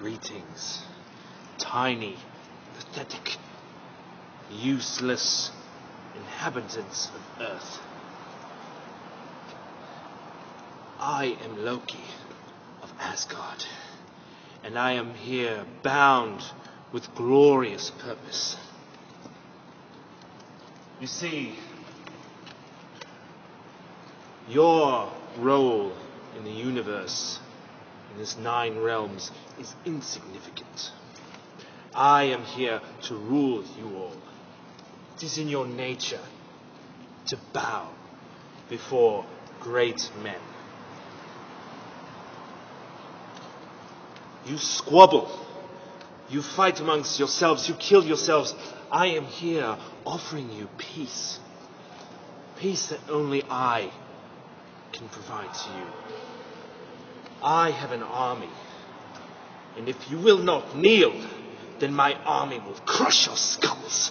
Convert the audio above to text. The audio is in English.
Greetings, tiny, pathetic, useless inhabitants of Earth. I am Loki of Asgard, and I am here bound with glorious purpose. You see, your role in the universe, in this nine realms, is insignificant. I am here to rule you all. It is in your nature to bow before great men. You squabble. You fight amongst yourselves. You kill yourselves. I am here offering you peace. Peace that only I can provide to you. I have an army. And if you will not kneel, then my army will crush your skulls.